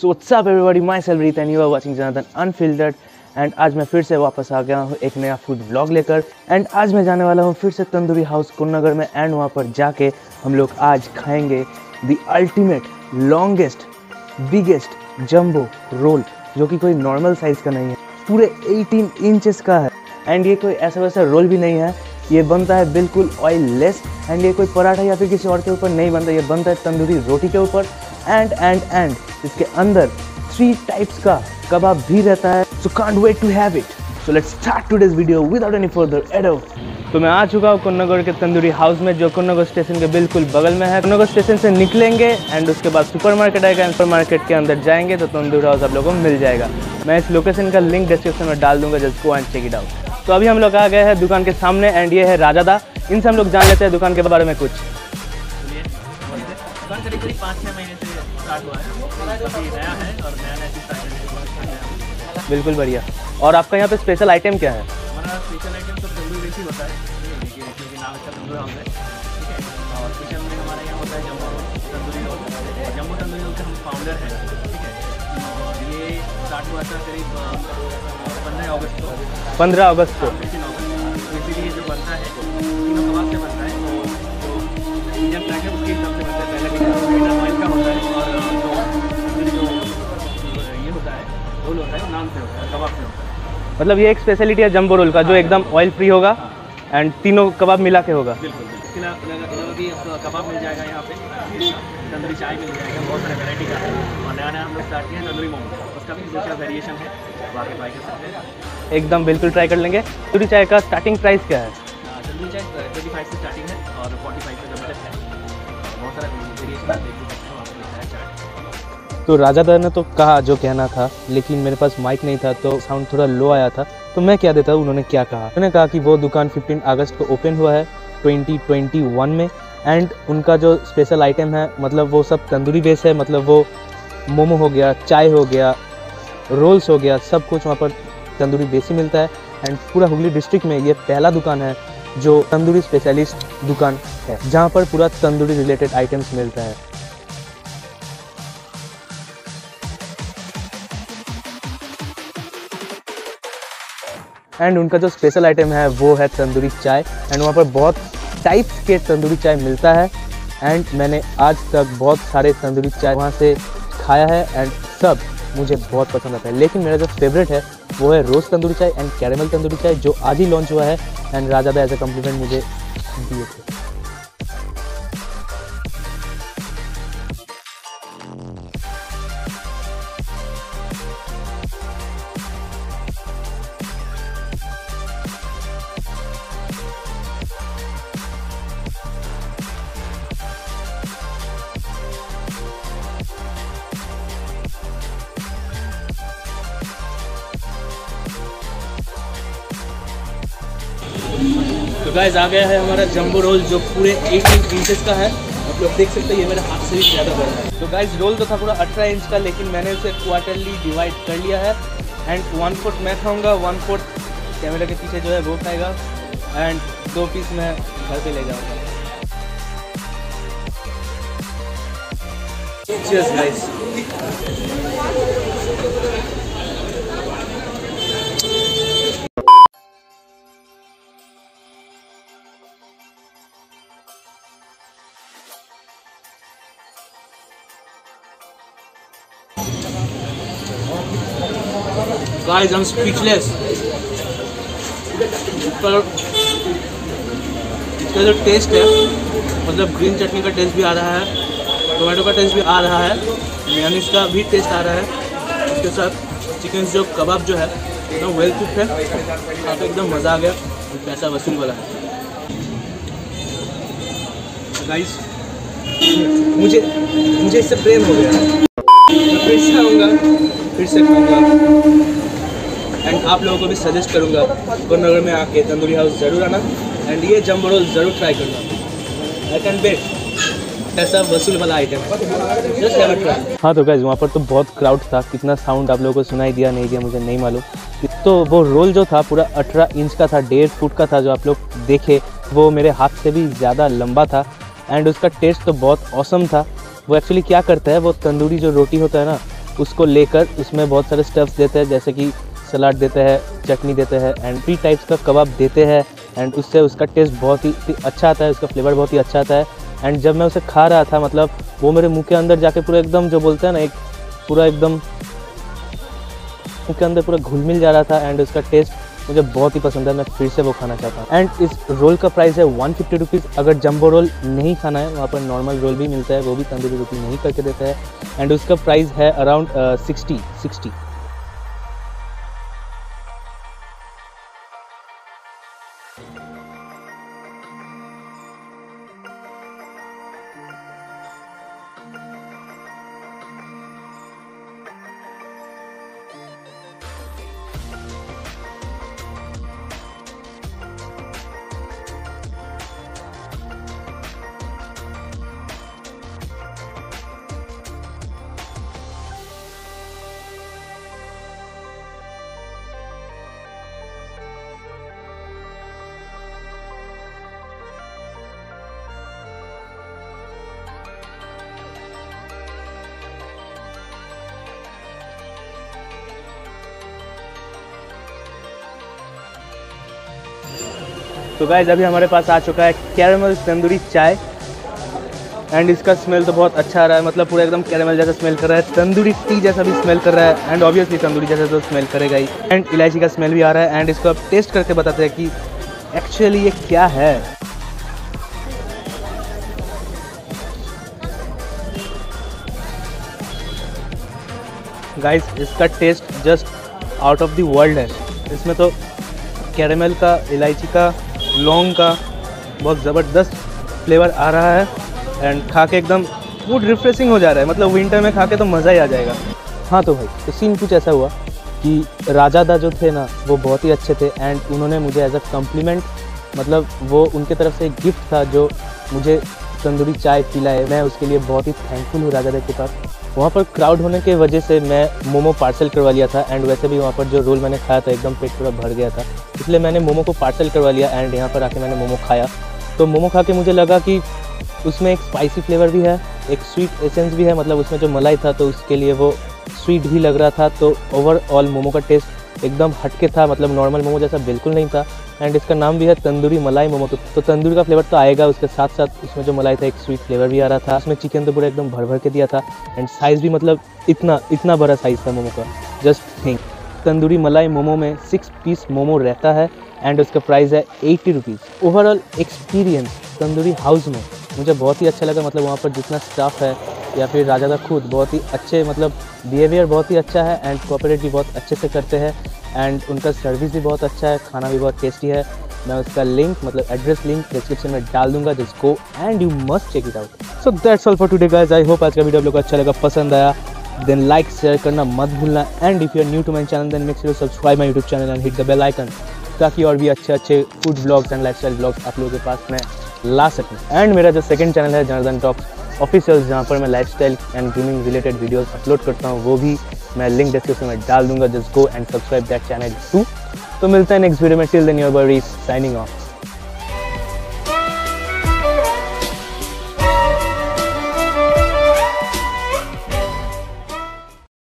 So what's up everybody myself Reet and you are watching Janardan unfiltered and आज मैं फिर से वापस आ गया हूँ एक नया फ़ूड ब्लॉग लेकर। एंड आज मैं जाने वाला हूँ फिर से तंदूरी हाउस कुन्नगर में एंड वहाँ पर जाके हम लोग आज खाएँगे the ultimate longest biggest jumbo roll जो कि कोई नॉर्मल साइज़ का नहीं है। पूरे 18 इंचेस का है। एंड ये कोई ऐसा वैसा रोल भी नहीं है। ये बनता है बिल्कुल ऑयल लेस एंड ये कोई पराठा या फिर किसी और के ऊपर नहीं बनता। ये बनता है तंदूरी रोटी के ऊपर। एंड एंड एंड इसके अंदर थ्री टाइप्स का कबाब भी रहता है so can't wait to have it so let's start today's video without any further ado तो मैं आ चुका हूँ कुन्नगर के तंदूरी हाउस में, जो कुन्नगर स्टेशन के बिल्कुल बगल में है। कुन्नगर स्टेशन से निकलेंगे एंड उसके बाद सुपर मार्केट आएगा सुपर मार्केट के अंदर जाएँगे तो तंदूरी हाउस आप लोगों को मिल जाएगा। मैं इस लोकेशन का लिंक डिस्क्रिप्शन में डाल दूँगा just go and check it out तो अभी हम लोग आ गए हैं दुकान के सामने एंड ये है राजादा इनसे हम लोग जान लेते हैं दुकान के बारे में कुछ। पाँच छः महीने स्टार्ट हुआ है। अभी नया है और नया। बिल्कुल बढ़िया। और आपका यहाँ पे स्पेशल आइटम क्या है? हमारा स्पेशल आइटम तो तंदूर होता है। ठीक है क्योंकि नाम इसका तंदूर हाउस है। ठीक है? और स्पेशल में हमारे यहाँ होता है जम्बो रोल, तंदूरी रोल और जम्बो तंदूरी रोल के हम फाउंडर हैं। ठीक है? और ये स्टार्ट हुआ था करीब पंद्रह अगस्त को। पंद्रह अगस्त को। जो बनता है तीनों कबाब से बनता है। तो इंडियन ट्रैक है उसके हिसाब से बनता है। पहले ऑयल का होता है। रोल होता है से होता है कबाब से होता है मतलब ये एक स्पेशलिटी है जंबो रोल का जो एकदम ऑयल फ्री होगा एंड तीनों कबाब मिला के होगा बिल्कुल भी कबाब मिल जाएगा यहाँ पे तंदूरी चाय मिल जाएगा बहुत सारे वैरायटी का और नया नया हम लोग स्टार्ट किया है तंदूरी मोमो उसका भी दो चार वेरिएशन है ट्राई कर सकते हैं एकदम बिल्कुल ट्राई कर लेंगे तंदूरी चाय का स्टार्टिंग प्राइस क्या है हाँ, तंदूरी चाय ट्वेंटी फाइव से स्टार्टिंग है और फोर्टी फाइव से है बहुत सारा वेरिएशन चार्ट राजा राजादा ने तो कहा जो कहना था, लेकिन मेरे पास माइक नहीं था तो साउंड थोड़ा लो आया था। तो मैं क्या देता, उन्होंने क्या कहा? उन्होंने कहा कि वो दुकान 15 अगस्त को ओपन हुआ है 2021 में एंड उनका जो स्पेशल आइटम है मतलब वो सब तंदूरी बेस है मतलब वो मोमो हो गया, चाय हो गया रोल्स हो गया, सब कुछ वहाँ पर तंदूरी बेस ही मिलता है एंड पूरा हुगली डिस्ट्रिक्ट में ये पहला दुकान है, जो तंदूरी स्पेशलिस्ट दुकान है, जहाँ पर पूरा तंदूरी रिलेटेड आइटम्स मिलता है। एंड उनका जो स्पेशल आइटम है, वो है तंदूरी चाय। एंड वहाँ पर बहुत टाइप के तंदूरी चाय मिलता है। एंड मैंने आज तक बहुत सारे तंदूरी चाय वहाँ से खाया है। एंड सब मुझे बहुत पसंद आता है। लेकिन मेरा जो फेवरेट है, वो है रोज़ तंदूरी चाय एंड कैरेमल तंदूरी चाय, जो आज ही लॉन्च हुआ है। And Raja as a compliment मुझे दिए थे। गाइस आ गया है हमारा जंबो रोल जो पूरे 18 इंचेस का है। आप लोग देख सकते हैं, ये मेरे हाथ से भी ज़्यादा बड़ा है। तो गाइस रोल तो था पूरा 18 इंच का, लेकिन मैंने उसे क्वार्टरली डिवाइड कर लिया है। एंड वन फोर्थ मैं खाऊँगा वन फोर्थ कैमरा के पीछे जो है वो खाएगा। एंड दो पीस मैं घर पे ले जाऊँगा। Cheers, guys. Guys, I'm speechless. इसका जो इसका जो टेस्ट है मतलब ग्रीन चटनी का टेस्ट भी आ रहा है टोमेटो का टेस्ट भी आ रहा है मेयोनीज का भी टेस्ट आ रहा है। उसके साथ चिकन जो कबाब जो है एकदम वेल कुक है खा के एकदम मज़ा आ गया पैसा वसूल वाला है। गाइस मुझे मुझे इससे प्रेम हो गया। फिर से आऊँगा फिर से खाऊँगा। एंड आप लोगों को भी सजेस्ट करूँगा कोनगर में आके तंदूरी हाउस ज़रूर आना। एंड ये जम्बो रोल ज़रूर ट्राई करना। आई कैन बेट वाला आइटम हाँ। तो गाइज़ वहाँ पर तो बहुत क्राउड था। कितना साउंड आप लोगों को सुनाई दिया, नहीं दिया, मुझे नहीं मालूम। तो वो रोल जो था, पूरा 18 इंच का था, डेढ़ फुट का था जो आप लोग देखे, वो मेरे हाथ से भी ज़्यादा लंबा था। एंड उसका टेस्ट तो बहुत औसम था। वो एक्चुअली क्या करता है, वो तंदूरी जो रोटी होता है ना, उसको लेकर उसमें बहुत सारे स्टफ्स देते हैं, जैसे कि सलाद देते हैं, चटनी देते हैं एंड थ्री टाइप्स का कबाब देते हैं एंड उससे उसका टेस्ट बहुत ही अच्छा आता है, उसका फ्लेवर बहुत ही अच्छा आता है। एंड जब मैं उसे खा रहा था मतलब वो मेरे मुँह के अंदर जाके पूरा एकदम जो बोलते हैं ना, एक पूरा एकदम मुँह के अंदर पूरा घुल मिल जा रहा था एंड उसका टेस्ट मुझे बहुत ही पसंद है, मैं फिर से वो खाना चाहता हूँ। एंड इस रोल का प्राइस है वन फिफ्टी रुपीज़ अगर जम्बो रोल नहीं खाना है, वहाँ पर नॉर्मल रोल भी मिलता है, वो भी तंदूरी रोटी नहीं करके देता है। एंड उसका प्राइस है अराउंड सिक्सटी सिक्सटी तो गाइज़ अभी हमारे पास आ चुका है कैरमल तंदूरी चाय। एंड इसका स्मेल तो बहुत अच्छा आ रहा है। मतलब पूरा एकदम कैरमल जैसा स्मेल कर रहा है। तंदूरी टी जैसा भी स्मेल कर रहा है। एंड ऑब्वियसली तंदूरी जैसा तो स्मेल करेगा ही। एंड इलायची का स्मेल भी आ रहा है। एंड इसको आप टेस्ट करके बताते हैं कि एक्चुअली ये क्या है। गाइस इसका taste just out of the world है। इसमें तो कैरेमल का, इलायची का लौंग का बहुत ज़बरदस्त फ्लेवर आ रहा है एंड खा के एकदम फ़ूड रिफ्रेशिंग हो जा रहा है। मतलब विंटर में खा के तो मज़ा ही आ जाएगा। हाँ तो भाई तो सीन कुछ ऐसा हुआ कि राजादा जो थे ना, वो बहुत ही अच्छे थे एंड उन्होंने मुझे एज अ कम्प्लीमेंट मतलब वो उनके तरफ़ से एक गिफ्ट था जो मुझे तंदूरी चाय पिलाए। मैं उसके लिए बहुत ही थैंकफुल हूँ राजादा के पास। वहाँ पर क्राउड होने की वजह से मैं मोमो पार्सल करवा लिया था एंड वैसे भी वहाँ पर जो रोल मैंने खाया था, एकदम पेट पूरा भर गया था, इसलिए मैंने मोमो को पार्सल करवा लिया एंड यहाँ पर आके मैंने मोमो खाया। तो मोमो खा के मुझे लगा कि उसमें एक स्पाइसी फ्लेवर भी है, एक स्वीट एसेंस भी है मतलब उसमें जो मलाई था तो उसके लिए वो स्वीट भी लग रहा था। तो ओवरऑल मोमो का टेस्ट एकदम हटके था मतलब नॉर्मल मोमो जैसा बिल्कुल नहीं था। एंड इसका नाम भी है तंदूरी मलाई मोमो। तो, तो तंदूरी का फ्लेवर तो आएगा उसके साथ साथ इसमें जो मलाई था एक स्वीट फ्लेवर भी आ रहा था। उसमें चिकन तो पूरा एकदम भर भर के दिया था। एंड साइज़ भी मतलब इतना इतना बड़ा साइज़ था मोमो का। जस्ट थिंक तंदूरी मलाई मोमो में सिक्स पीस मोमो रहता है एंड उसका प्राइस है eighty rupees overall experience Tandoori House में मुझे बहुत ही अच्छा लगा। मतलब वहाँ पर जितना स्टाफ है या फिर राजा का खुद बहुत ही अच्छे मतलब बिहेवियर बहुत ही अच्छा है एंड कोऑपरेट भी बहुत अच्छे से करते हैं। एंड उनका सर्विस भी बहुत अच्छा है, खाना भी बहुत टेस्टी है। मैं उसका लिंक मतलब एड्रेस लिंक डिस्क्रिप्शन में डाल दूँगा just go and you must check it out so that's all for today guys I hope आज का वीडियो आप लोग को अच्छा लगा, पसंद आया। देन लाइक शेयर करना मत भूलना। And if you are new to my channel then make sure subscribe my YouTube channel and hit the bell icon ताकि और भी अच्छे अच्छे food vlogs and lifestyle vlogs आप लोगों के पास मैं ला सकूँ। एंड मेरा जो सेकंड चैनल है जनार्दन टॉक्स ऑफिशियल जहाँ पर मैं life and gaming related videos upload करता हूँ, वो भी मैं लिंक डिस्क्रिप्शन में डाल दूँगा just go and subscribe that channel too तो मिलता है नेक्स्ट वीडियो में. Till then your buddy signing off